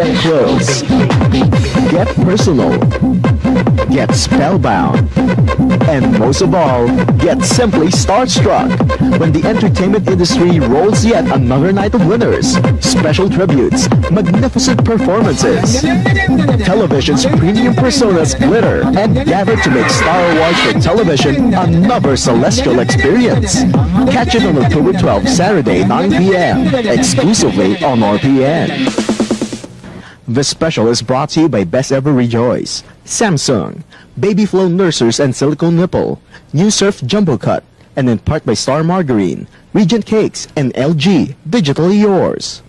Get close. Get personal. Get spellbound. And most of all, get simply starstruck when the entertainment industry rolls yet another night of winners, special tributes, magnificent performances. Television's premium personas glitter and gather to make Star Awards for television another celestial experience. Catch it on October 12, Saturday, 9 p.m., exclusively on RPN. This special is brought to you by Best Ever Rejoice, Samsung, Babyflo Nursers and Silicone Nipple, New Surf Jumbo Cut, and in part by Star Margarine, Regent Cakes, and LG, digitally yours.